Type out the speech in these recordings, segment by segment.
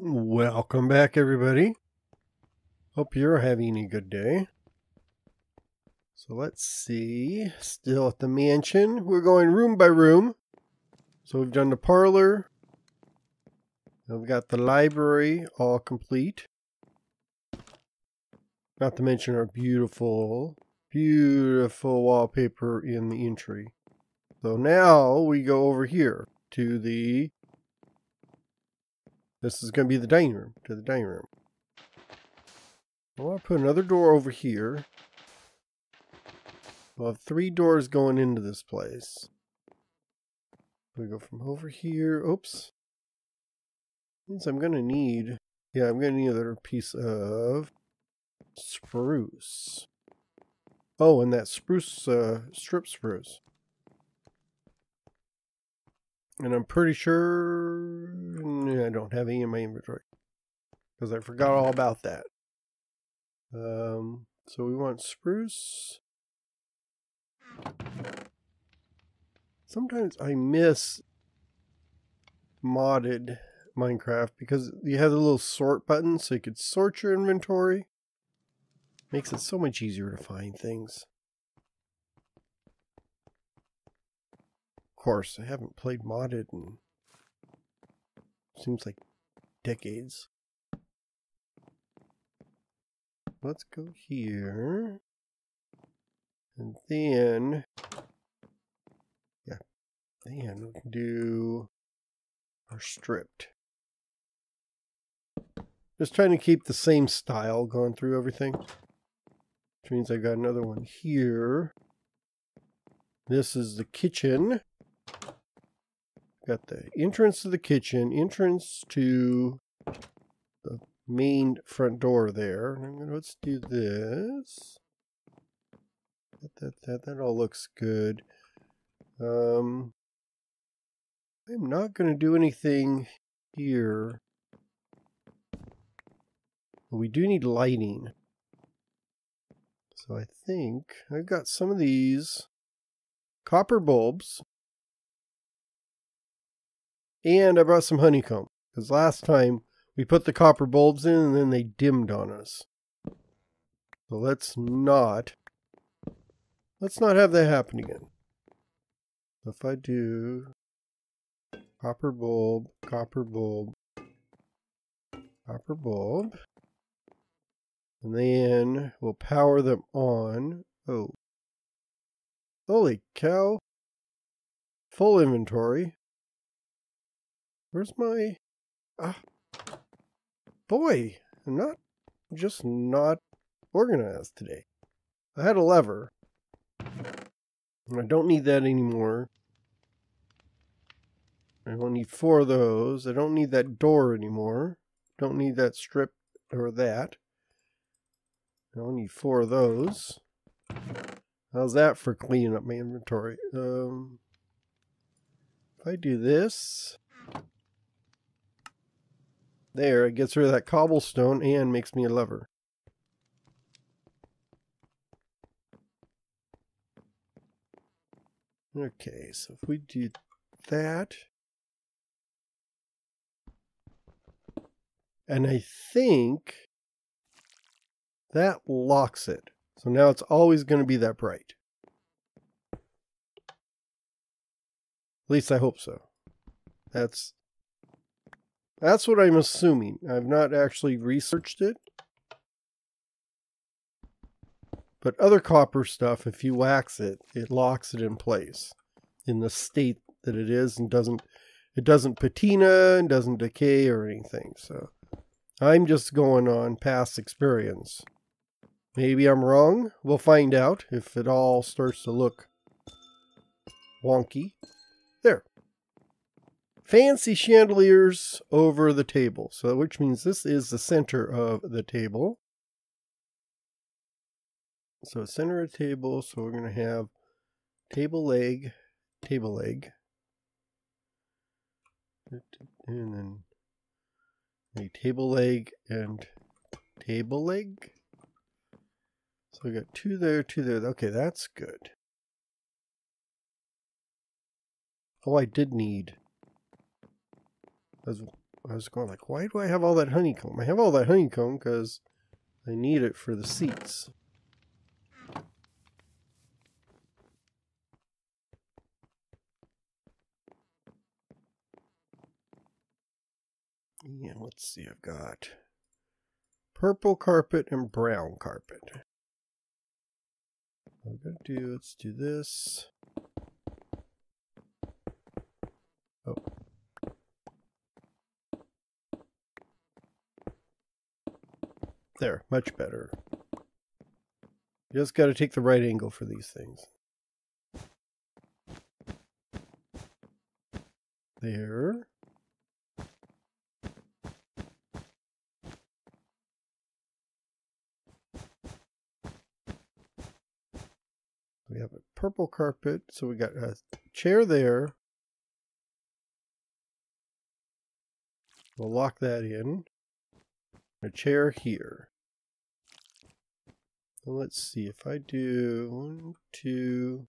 Welcome back, everybody. Hope you're having a good day. So let's see. Still at the mansion. We're going room by room. So we've done the parlor. We've got the library all complete. Not to mention our beautiful, beautiful wallpaper in the entry. So now we go over here to the this is going to be the dining room, to the dining room. I want to put another door over here. We'll have three doors going into this place. We go from over here. Oops. Means I'm going to need, yeah, I'm going to need another piece of spruce. Oh, and that spruce, uh, strip spruce. And I'm pretty sure I don't have any in my inventory. Because I forgot all about that. Um, so we want spruce. Sometimes I miss modded Minecraft because you have the little sort button so you could sort your inventory. Makes it so much easier to find things. Of course, I haven't played modded in seems like decades. Let's go here. And then, yeah, then we can do our stripped. Just trying to keep the same style going through everything. Which means I got another one here. This is the kitchen. Got the entrance to the kitchen, entrance to the main front door there. Let's do this. That, that, that, that all looks good. Um, I'm not going to do anything here. We do need lighting. So I think I've got some of these copper bulbs. And I brought some honeycomb. Because last time we put the copper bulbs in and then they dimmed on us. So let's not, let's not have that happen again. If I do copper bulb, copper bulb, copper bulb, and then we'll power them on. Oh, holy cow. Full inventory. Where's my... Ah. Boy, I'm not... just not organized today. I had a lever. I don't need that anymore. I don't need four of those. I don't need that door anymore. Don't need that strip or that. I don't need four of those. How's that for cleaning up my inventory? Um, if I do this, there, it gets rid of that cobblestone and makes me a lever. Okay, so if we do that. And I think that locks it. So now it's always going to be that bright. At least I hope so. That's that's what I'm assuming. I've not actually researched it. But other copper stuff, if you wax it, it locks it in place in the state that it is and doesn't it doesn't patina and doesn't decay or anything. So I'm just going on past experience. Maybe I'm wrong. We'll find out if it all starts to look wonky. There fancy chandeliers over the table. So which means this is the center of the table. So center of table, so we're going to have table leg, table leg. And then a table leg and table leg. So we got two there, two there. Okay, that's good. Oh, I did need. I was, I was going like, why do I have all that honeycomb? I have all that honeycomb because I need it for the seats. Yeah, let's see. I've got purple carpet and brown carpet. Gonna do. Let's do this. Oh. There, much better. Just got to take the right angle for these things. There. We have a purple carpet, so we got a chair there. We'll lock that in. A chair here. let's see if I do one, two,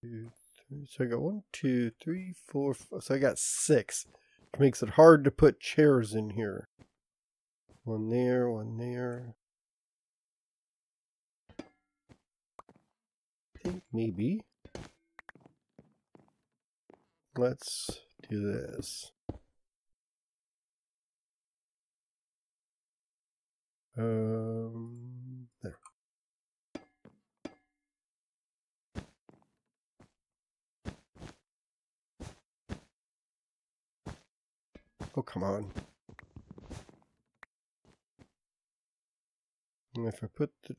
two, three. So I got one, two, three, four. So I got six, which makes it hard to put chairs in here. One there, one there. Think maybe. Let's do this. Um, there. Oh, come on. And if I put the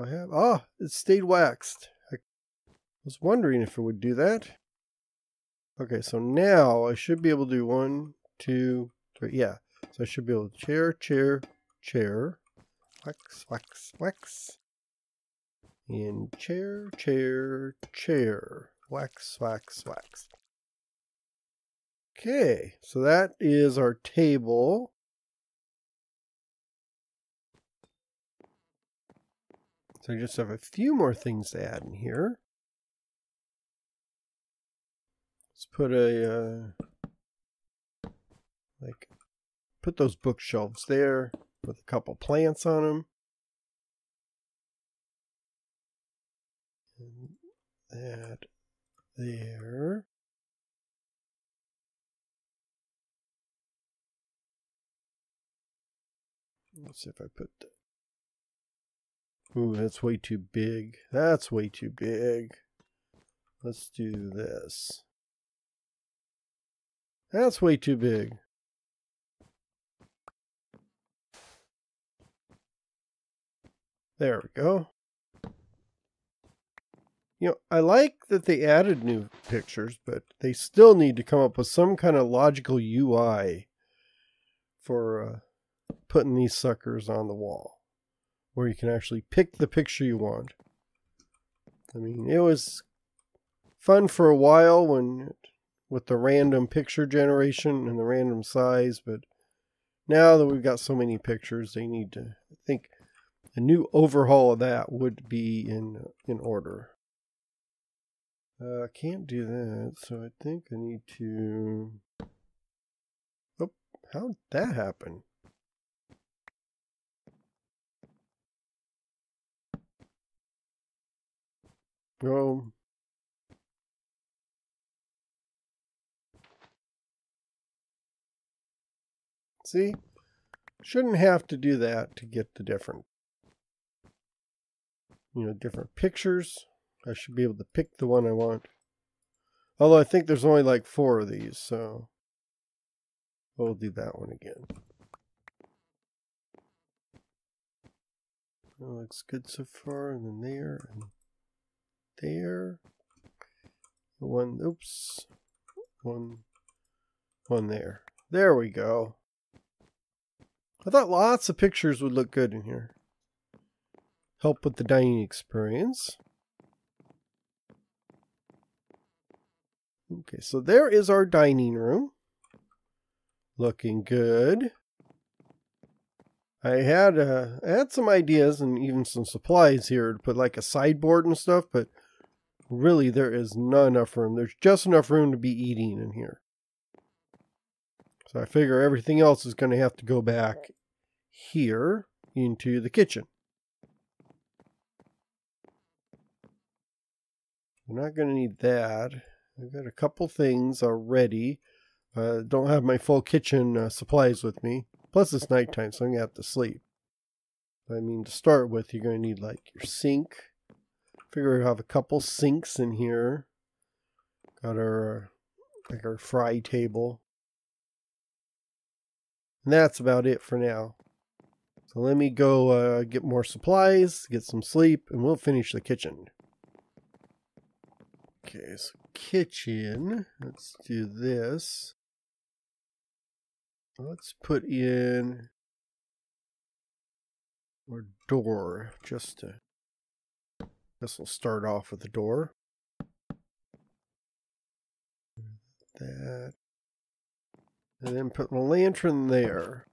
I have? Ah, it stayed waxed. I was wondering if it would do that. Okay, so now I should be able to do one, two, three. Yeah, so I should be able to chair, chair, chair, wax, wax, wax. And chair, chair, chair, wax, wax, wax. Okay, so that is our table. So I just have a few more things to add in here. Let's put a, uh, like, put those bookshelves there with a couple plants on them. And that there. Let's see if I put Ooh, that's way too big. That's way too big. Let's do this. That's way too big. There we go. You know, I like that they added new pictures, but they still need to come up with some kind of logical UI for uh, putting these suckers on the wall where you can actually pick the picture you want. I mean, it was fun for a while when with the random picture generation and the random size, but now that we've got so many pictures, they need to I think a new overhaul of that would be in in order. Uh, I can't do that, so I think I need to. Oh, how'd that happen? Go. See? Shouldn't have to do that to get the different, you know, different pictures. I should be able to pick the one I want. Although I think there's only like four of these, so we'll do that one again. That looks good so far, and then there, and there. One, oops, one, one there. There we go. I thought lots of pictures would look good in here. Help with the dining experience. Okay, so there is our dining room. Looking good. I had uh, I had some ideas and even some supplies here to put like a sideboard and stuff, but really there is not enough room. There's just enough room to be eating in here. So I figure everything else is going to have to go back here into the kitchen. We're not going to need that. I've got a couple things already. Uh, don't have my full kitchen uh, supplies with me. Plus it's nighttime, so I'm going to have to sleep. I mean, to start with, you're going to need like your sink. Figure we have a couple sinks in here. Got our like our fry table. And that's about it for now. So let me go uh, get more supplies, get some sleep, and we'll finish the kitchen. Okay, so kitchen. Let's do this. Let's put in our door just to. This will start off with the door. That. And then put the lantern there.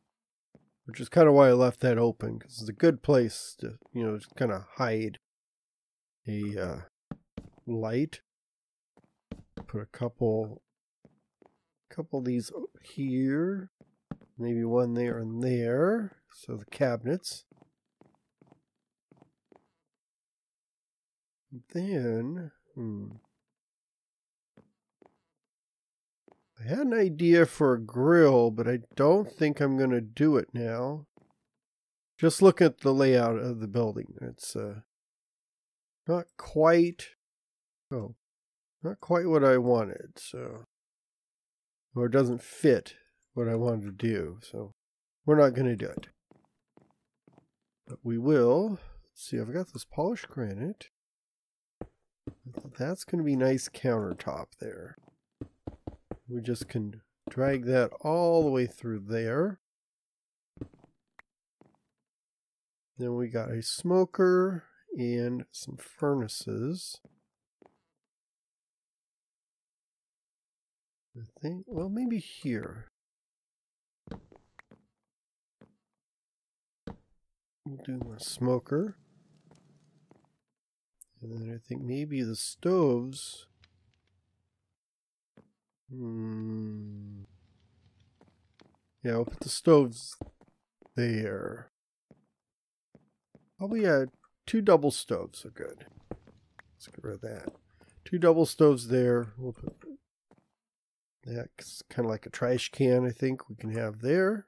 Which is kind of why I left that open, because it's a good place to, you know, kind of hide a uh, light. Put a couple, couple of these here, maybe one there and there. So the cabinets. Then, hmm. I had an idea for a grill, but I don't think I'm going to do it now. Just look at the layout of the building. It's uh, not quite, oh, not quite what I wanted. So, or doesn't fit what I wanted to do. So, we're not going to do it. But we will. Let's see, I've got this polished granite. That's going to be nice countertop there we just can drag that all the way through there. Then we got a smoker and some furnaces. I think, well, maybe here. We'll do a smoker. And then I think maybe the stoves Hmm. Yeah, we'll put the stoves there. Probably uh, two double stoves are good. Let's get rid of that. Two double stoves there. We'll put that's kind of like a trash can, I think we can have there.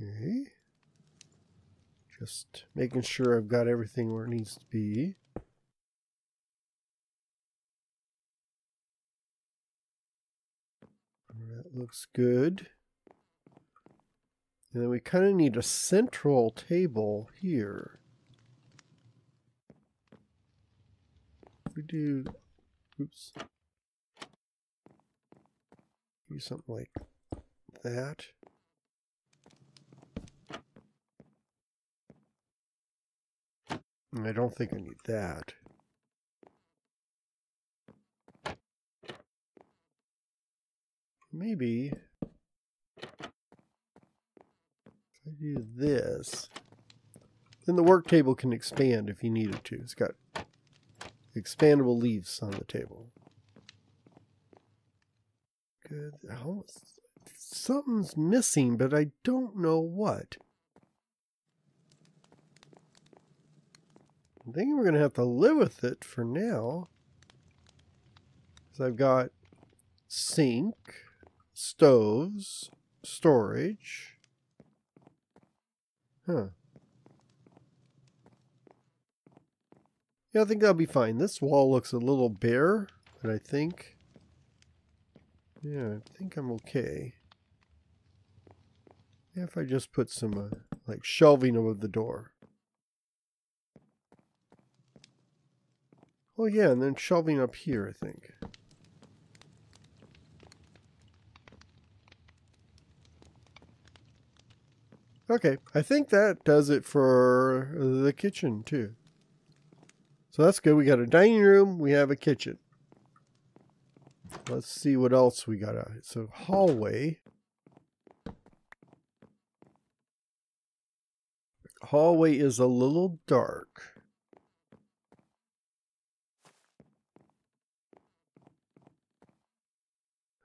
Okay. Just making sure I've got everything where it needs to be. That looks good. And then we kind of need a central table here. We do, oops, do something like that. I don't think I need that. Maybe if I do this, then the work table can expand if you needed to. It's got expandable leaves on the table. Good. Something's missing, but I don't know what. I think we're going to have to live with it for now. Because I've got sink, stoves, storage. Huh. Yeah, I think that'll be fine. This wall looks a little bare, but I think... Yeah, I think I'm okay. If I just put some, uh, like, shelving over the door. Oh yeah, and then shelving up here, I think. Okay, I think that does it for the kitchen too. So that's good. We got a dining room, we have a kitchen. Let's see what else we got. So hallway. hallway is a little dark.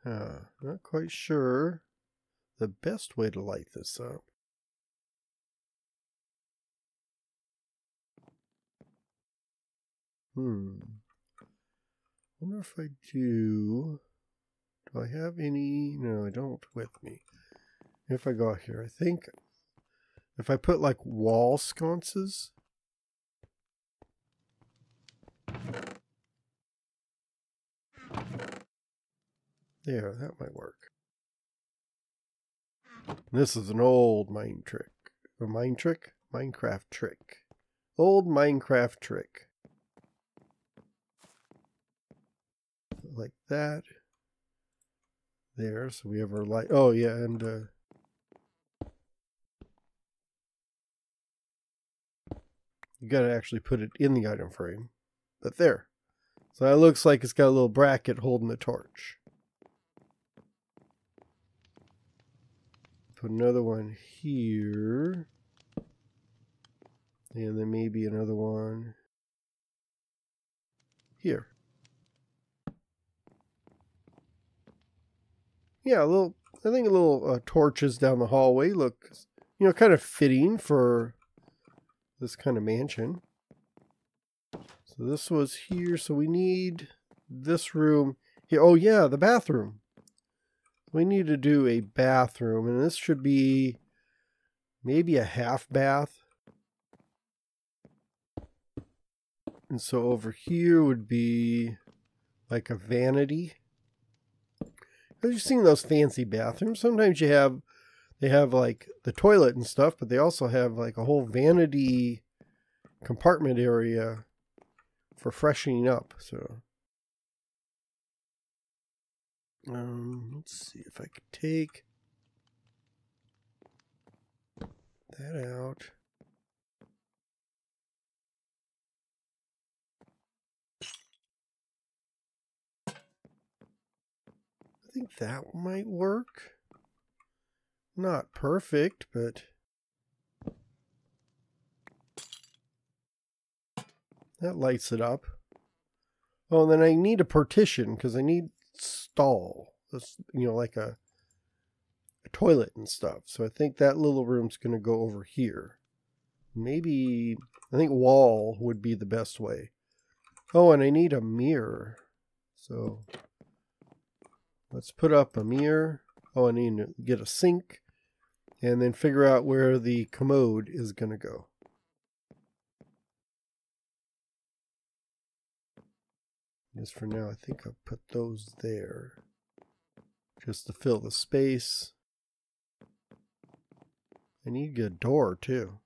Uh, not quite sure the best way to light this up. Hmm. wonder if I do. Do I have any? No, I don't with me. If I go here, I think if I put like wall sconces. There, that might work. This is an old mine trick. A mine trick? Minecraft trick. Old Minecraft trick. Like that. There, so we have our light. Oh, yeah, and uh, you got to actually put it in the item frame. But there. So that looks like it's got a little bracket holding the torch. Put another one here. And then maybe another one here. Yeah, a little, I think a little uh, torches down the hallway look, you know, kind of fitting for this kind of mansion. So this was here, so we need this room here. Oh yeah, the bathroom we need to do a bathroom, and this should be maybe a half bath. And so over here would be like a vanity. Because you've seen those fancy bathrooms. Sometimes you have, they have like the toilet and stuff, but they also have like a whole vanity compartment area for freshening up. So um, let's see if I could take that out. I think that might work. Not perfect, but that lights it up. Oh, and then I need a partition because I need stall. You know like a, a toilet and stuff. So I think that little room's going to go over here. Maybe I think wall would be the best way. Oh, and I need a mirror. So let's put up a mirror. Oh, I need to get a sink and then figure out where the commode is going to go. Just for now, I think I'll put those there. Just to fill the space. I need a door too.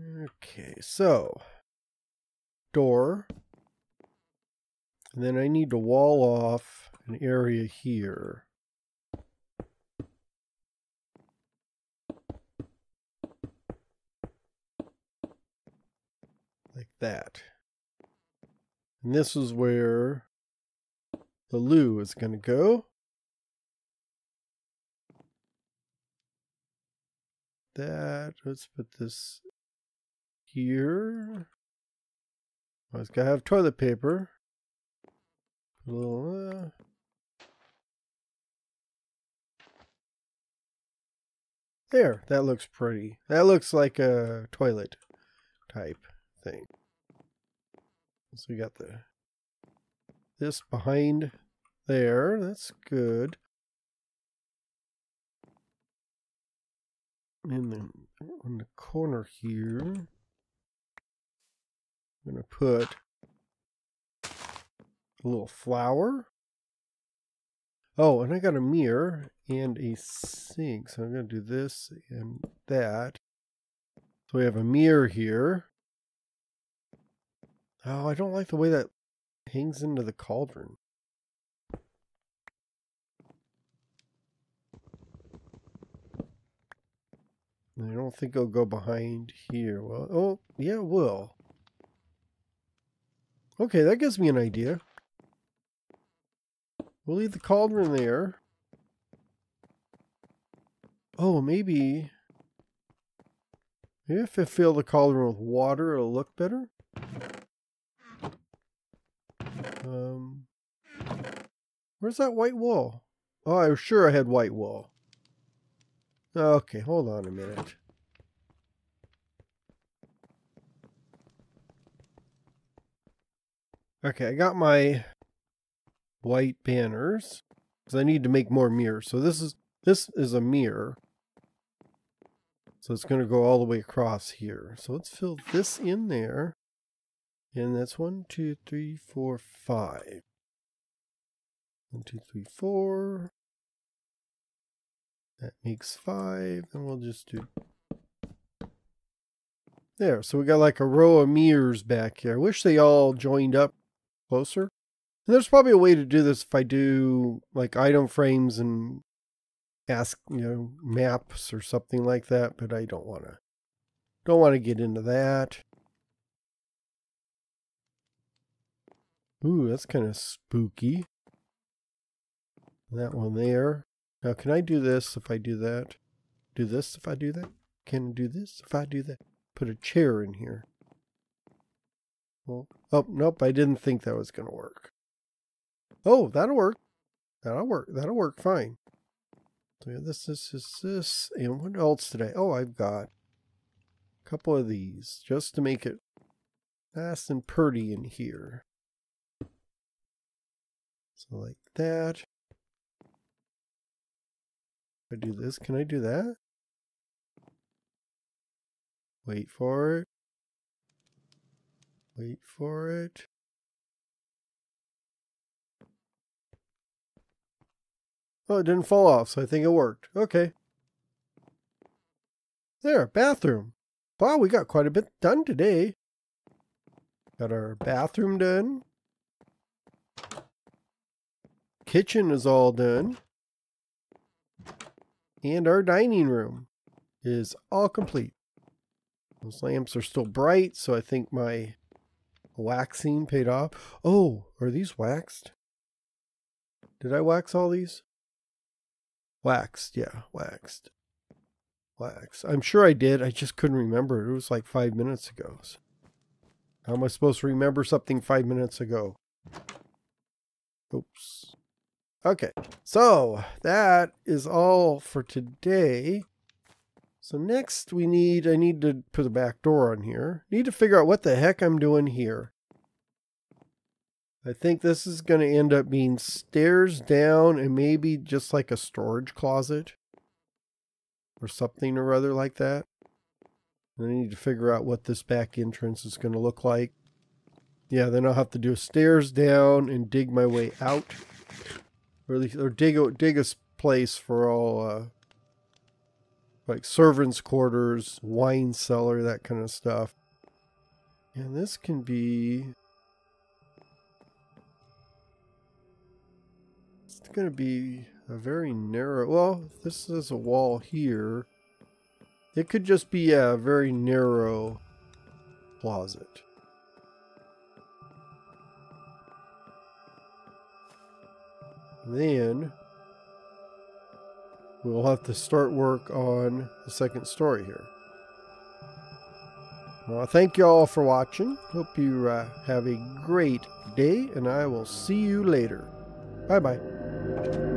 Okay, so door. And then I need to wall off an area here. That. And this is where the loo is going to go. That, let's put this here. I it's got to have toilet paper. A little, uh, There, that looks pretty. That looks like a toilet type thing. So we got the this behind there. That's good. And then on the corner here, I'm going to put a little flower. Oh, and I got a mirror and a sink. So I'm going to do this and that. So we have a mirror here. Oh, I don't like the way that hangs into the cauldron. I don't think it'll go behind here. Well, oh, yeah, it will. Okay, that gives me an idea. We'll leave the cauldron there. Oh, maybe... Maybe if I fill the cauldron with water, it'll look better? Um, where's that white wall? Oh, I was sure I had white wall. Okay, hold on a minute. Okay, I got my white banners because I need to make more mirrors. So this is this is a mirror. So it's going to go all the way across here. So let's fill this in there. And that's one, two, three, four, five. One, two, three, four. That makes five. And we'll just do... There, so we got like a row of mirrors back here. I wish they all joined up closer. And there's probably a way to do this if I do like item frames and ask, you know, maps or something like that, but I don't want to don't want to get into that. Ooh, that's kind of spooky. That one there. Now, can I do this if I do that? Do this if I do that? Can I do this if I do that? Put a chair in here. Well, oh, nope, I didn't think that was going to work. Oh, that'll work. That'll work. That'll work fine. So yeah, this, this, this, this, and what else today? Oh, I've got a couple of these just to make it nice and pretty in here. Like that. If I do this, can I do that? Wait for it. Wait for it. Oh, it didn't fall off, so I think it worked. Okay. There, bathroom. Wow, we got quite a bit done today. Got our bathroom done. Kitchen is all done. And our dining room is all complete. Those lamps are still bright, so I think my waxing paid off. Oh, are these waxed? Did I wax all these? Waxed, yeah, waxed. Waxed. I'm sure I did. I just couldn't remember. It was like five minutes ago. How am I supposed to remember something five minutes ago? Oops. Okay, so that is all for today. So next we need, I need to put a back door on here. Need to figure out what the heck I'm doing here. I think this is going to end up being stairs down and maybe just like a storage closet. Or something or other like that. And I need to figure out what this back entrance is going to look like. Yeah, then I'll have to do stairs down and dig my way out or at least or dig a dig a place for all uh, like servants' quarters, wine cellar, that kind of stuff. And this can be it's going to be a very narrow. Well, this is a wall here. It could just be a very narrow closet. Then we'll have to start work on the second story here. Well, thank you all for watching. Hope you uh, have a great day, and I will see you later. Bye bye.